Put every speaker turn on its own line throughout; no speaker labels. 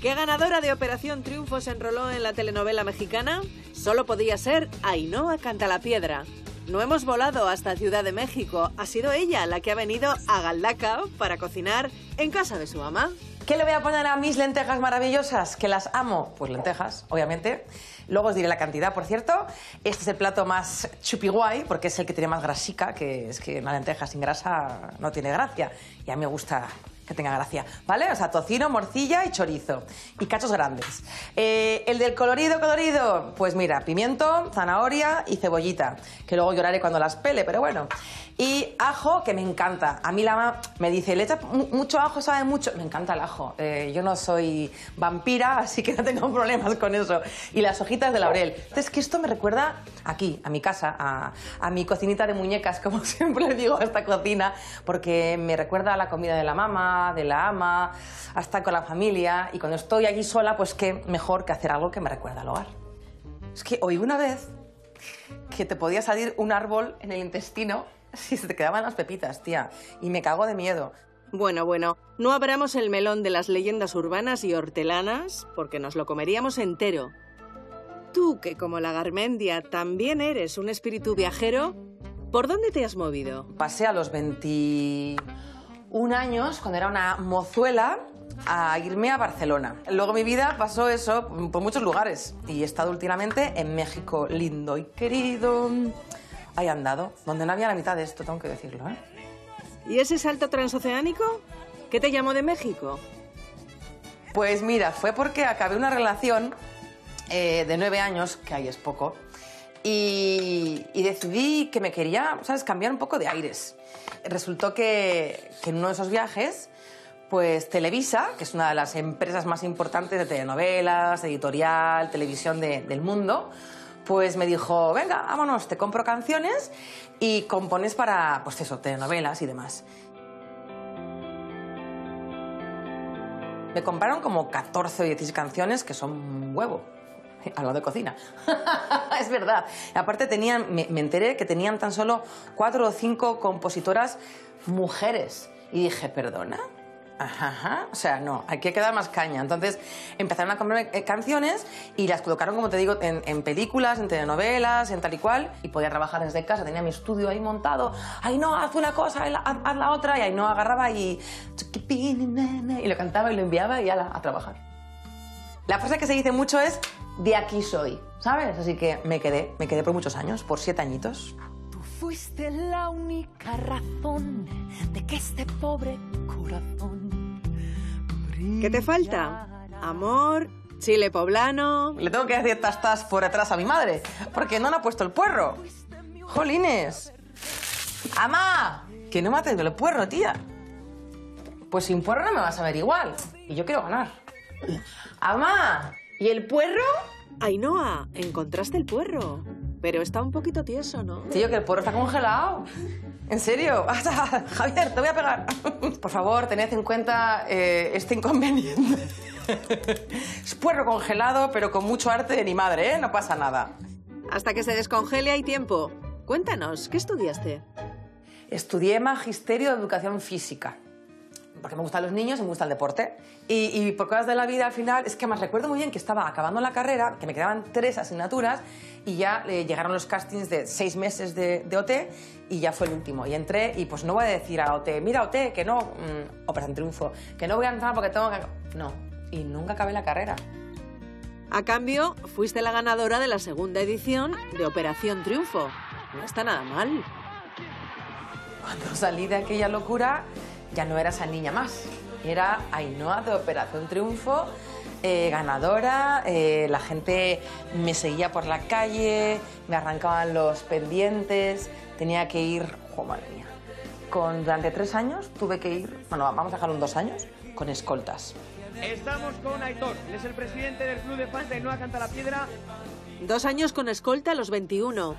¿Qué ganadora de Operación Triunfo se enroló en la telenovela mexicana? Solo podía ser Ainhoa Cantalapiedra. No hemos volado hasta Ciudad de México. Ha sido ella la que ha venido a Galdaca para cocinar en casa de su mamá.
¿Qué le voy a poner a mis lentejas maravillosas? Que las amo. Pues lentejas, obviamente. Luego os diré la cantidad, por cierto. Este es el plato más chupiguay, porque es el que tiene más grasica, que es que una lenteja sin grasa no tiene gracia. Y a mí me gusta que tenga gracia, ¿vale? O sea, tocino, morcilla y chorizo. Y cachos grandes. Eh, el del colorido, colorido, pues mira, pimiento, zanahoria y cebollita, que luego lloraré cuando las pele, pero bueno. Y ajo, que me encanta. A mí la mamá me dice, le echa mucho ajo, sabe mucho. Me encanta el ajo. Eh, yo no soy vampira, así que no tengo problemas con eso. Y las hojitas de laurel. Entonces, que esto me recuerda aquí, a mi casa, a, a mi cocinita de muñecas, como siempre digo a esta cocina, porque me recuerda a la comida de la mamá, de la ama, hasta con la familia. Y cuando estoy allí sola, pues qué mejor que hacer algo que me recuerda al hogar. Es que oí una vez que te podía salir un árbol en el intestino si se te quedaban las pepitas, tía. Y me cago de miedo.
Bueno, bueno, no abramos el melón de las leyendas urbanas y hortelanas, porque nos lo comeríamos entero. Tú, que como la Garmendia también eres un espíritu viajero, ¿por dónde te has movido?
Pasé a los 20 un año, cuando era una mozuela, a irme a Barcelona. Luego mi vida pasó eso por muchos lugares y he estado últimamente en México, lindo y querido. Ahí andado, donde no había la mitad de esto, tengo que decirlo. ¿eh?
¿Y ese salto transoceánico? ¿Qué te llamó de México?
Pues mira, fue porque acabé una relación eh, de nueve años, que ahí es poco, y, decidí que me quería, ¿sabes?, cambiar un poco de aires. Resultó que, en uno de esos viajes, pues Televisa, que es una de las empresas más importantes de telenovelas, editorial, televisión del mundo, pues me dijo, venga, vámonos, te compro canciones y compones para, pues eso, telenovelas y demás. Me compraron como 14 o 16 canciones, que son un huevo. Hablando de cocina. es verdad. Aparte tenían, me, enteré que tenían tan solo cuatro o cinco compositoras mujeres. Y dije, ¿perdona? Ajá, o sea, no, hay que quedar más caña. Entonces empezaron a comprar eh, canciones y las colocaron, como te digo, en, películas, en telenovelas, en tal y cual. Y podía trabajar desde casa, tenía mi estudio ahí montado. Ay, no, haz una cosa, haz, la otra. Y ahí no agarraba y. Y lo cantaba y lo enviaba y a trabajar. La frase que se dice mucho es de aquí soy, ¿sabes? Así que me quedé, me quedé por muchos años, por siete añitos.
Tú fuiste la única razón de que este pobre corazón.
¿Qué te falta? Amor, chile poblano.
Le tengo que decir tastas por atrás a mi madre, porque no le ha puesto el puerro. ¡Jolines! ¡Amá! Que no mates el puerro, tía. Pues sin puerro no me vas a ver igual. Y yo quiero ganar. ¡Amá! ¿Y el puerro?
Ainhoa, encontraste el puerro. Pero está un poquito tieso, ¿no?
Tío, que el puerro está congelado. ¿En serio? Javier, te voy a pegar. Por favor, tened en cuenta eh, este inconveniente. es puerro congelado, pero con mucho arte de mi madre, ¿eh? No pasa nada.
Hasta que se descongele hay tiempo. Cuéntanos, ¿qué estudiaste?
Estudié Magisterio de Educación Física porque me gustan los niños y me gusta el deporte. Y, por cosas de la vida al final, es que más recuerdo muy bien que estaba acabando la carrera, que me quedaban tres asignaturas y ya eh, llegaron los castings de seis meses de, OT y ya fue el último. Y entré y pues no voy a decir a OT, mira OT, que no, mm, Operación Triunfo, que no voy a entrar porque tengo que... No, y nunca acabé la carrera.
A cambio, fuiste la ganadora de la segunda edición de Operación Triunfo. No está nada mal.
Cuando salí de aquella locura, ya no era esa niña más. Era Ainhoa de Operación Triunfo, eh, ganadora, eh, la gente me seguía por la calle, me arrancaban los pendientes, tenía que ir, oh, madre mía, con, durante tres años tuve que ir, bueno, vamos a dejarlo en dos años, con escoltas.
Estamos con Aitor, él es el presidente del club de fans de Ainhoa Canta la Piedra.
Dos años con escolta a los 21.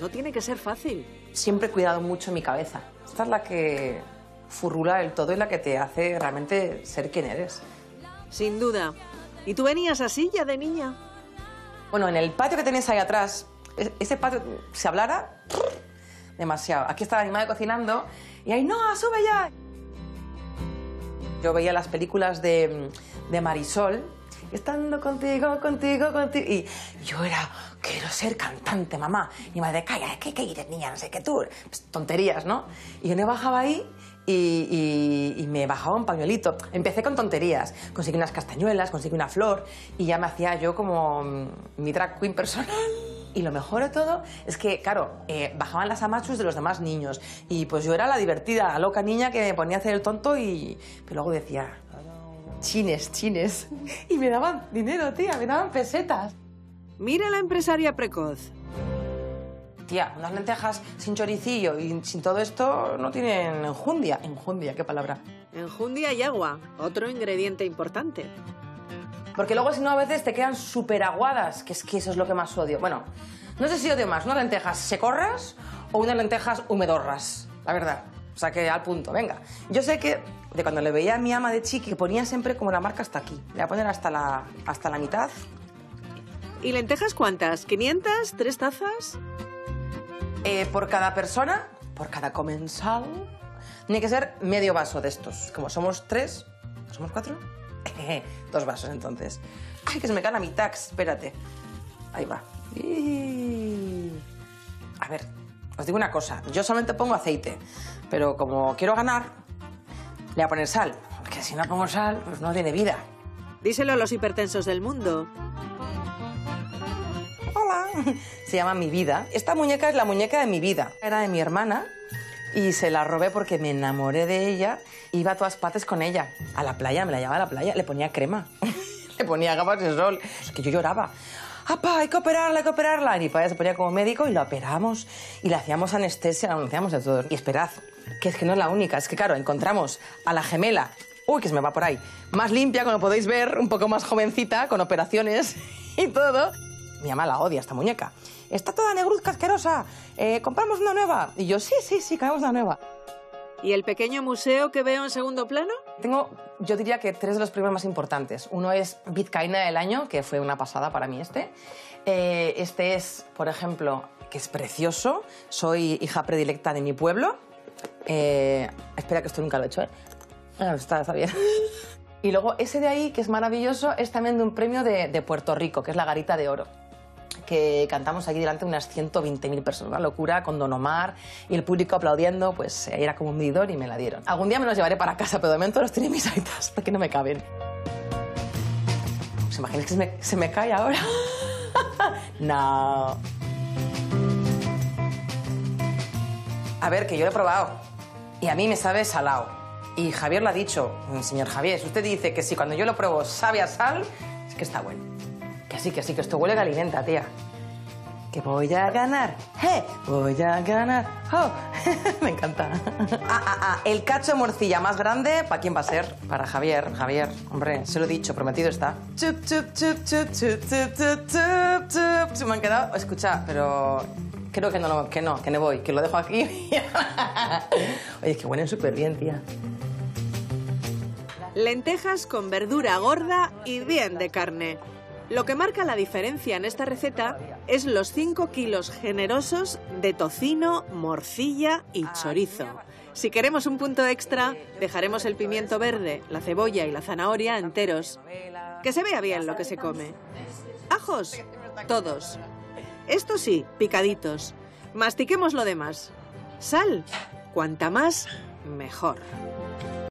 No tiene que ser fácil.
Siempre he cuidado mucho mi cabeza. Esta es la que furrula del todo y la que te hace realmente ser quien eres.
Sin duda. ¿Y tú venías así ya de niña?
Bueno, en el patio que tenéis ahí atrás, ese patio, se hablara, demasiado. Aquí estaba mi madre cocinando y ahí, no, sube ya. Yo veía las películas de, de Marisol estando contigo, contigo, contigo. Y yo era, quiero ser cantante, mamá. Y mi madre, calla, ¿qué, qué quieres, niña? No sé qué tú. Pues, tonterías, ¿no? Y yo me bajaba ahí y, me bajaba un pañuelito. Empecé con tonterías. Conseguí unas castañuelas, conseguí una flor y ya me hacía yo como mm, mi drag queen personal. Y lo mejor de todo es que, claro, eh, bajaban las amachus de los demás niños. Y pues yo era la divertida, la loca niña que me ponía a hacer el tonto y... Pero luego decía, chines, chines. Y me daban dinero, tía, me daban pesetas.
Mira la empresaria precoz.
Tía, unas lentejas sin choricillo y sin todo esto no tienen enjundia. Enjundia, ¿qué palabra?
Enjundia y agua, otro ingrediente importante.
Porque luego si no a veces te quedan súper aguadas, que es que eso es lo que más odio. Bueno, no sé si odio más, unas lentejas secorras o unas lentejas humedorras, la verdad. O sea, que al punto, venga. Yo sé que de cuando le veía a mi ama de chiqui, que ponía siempre como la marca hasta aquí. Le voy a poner hasta la, hasta la mitad.
¿Y lentejas cuántas? ¿500? ¿Tres tazas?
Eh, por cada persona, por cada comensal, tiene que ser medio vaso de estos. Como somos tres, ¿somos cuatro? Dos vasos entonces. Ay, que se me cae la mitad, espérate. Ahí va. A ver, os digo una cosa. Yo solamente pongo aceite, pero como quiero ganar, le voy a poner sal. Porque si no pongo sal, pues no tiene vida.
Díselo a los hipertensos del mundo.
Se llama Mi Vida. Esta muñeca es la muñeca de mi vida. Era de mi hermana y se la robé porque me enamoré de ella. Iba a todas partes con ella. A la playa, me la llevaba a la playa, le ponía crema. le ponía gafas de sol. Es que yo lloraba. ¡Apa, hay que operarla, hay que operarla! Y mi padre se ponía como médico y la operamos. Y le hacíamos anestesia, la anunciamos de todo. Y esperad, que es que no es la única. Es que, claro, encontramos a la gemela. Uy, que se me va por ahí. Más limpia, como podéis ver, un poco más jovencita, con operaciones y todo. Mi mamá la odia, esta muñeca. Está toda negruzca asquerosa. Eh, ¿Compramos una nueva? Y yo, sí, sí, sí, queremos una nueva.
¿Y el pequeño museo que veo en segundo plano?
Tengo, yo diría que tres de los premios más importantes. Uno es Bitcaina del año, que fue una pasada para mí este. Eh, este es, por ejemplo, que es precioso. Soy hija predilecta de mi pueblo. Eh, espera, que esto nunca lo he hecho, ¿eh? Ah, está, está bien. y luego ese de ahí, que es maravilloso, es también de un premio de, de Puerto Rico, que es la Garita de Oro que cantamos aquí delante de unas 120.000 personas, una locura, con Don Omar y el público aplaudiendo, pues era como un medidor y me la dieron. Algún día me los llevaré para casa, pero de momento los tiene mis aitas, porque no me caben. ¿Os imagináis que se me, cae ahora? no. A ver, que yo lo he probado y a mí me sabe salado. Y Javier lo ha dicho, señor Javier, si usted dice que si cuando yo lo pruebo sabe a sal, es que está bueno. Que sí, que sí, que esto huele alimenta, tía. Que voy a ganar, ¡eh! Voy a ganar, ¡oh! Me encanta. Ah, ah, ah, el cacho de morcilla más grande, ¿para quién va a ser? Para Javier, Javier. Hombre, se lo he dicho, prometido está. Chup, chup, chup, chup, chup, chup, chup, chup, chup. Me han quedado, escucha, pero creo que no, que no, que no voy, que lo dejo aquí. Oye, es que huelen súper bien, tía.
Lentejas con verdura gorda y bien de carne. Lo que marca la diferencia en esta receta es los 5 kilos generosos de tocino, morcilla y chorizo. Si queremos un punto extra, dejaremos el pimiento verde, la cebolla y la zanahoria enteros. Que se vea bien lo que se come. Ajos, todos. Esto sí, picaditos. Mastiquemos lo demás. Sal, cuanta más, mejor.